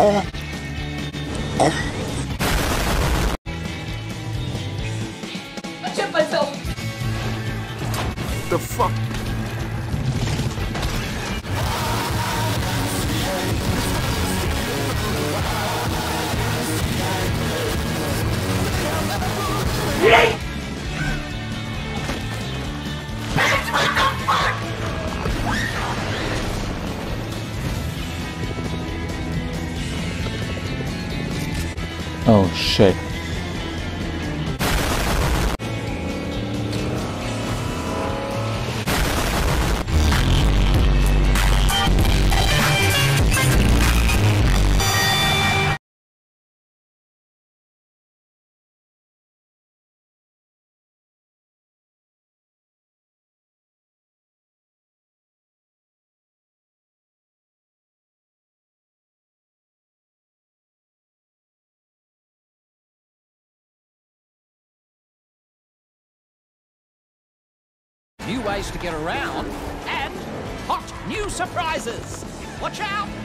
I New ways to get around, and hot new surprises. Watch out!